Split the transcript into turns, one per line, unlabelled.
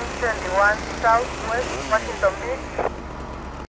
Division 10, 21 Southwest Washington Beach.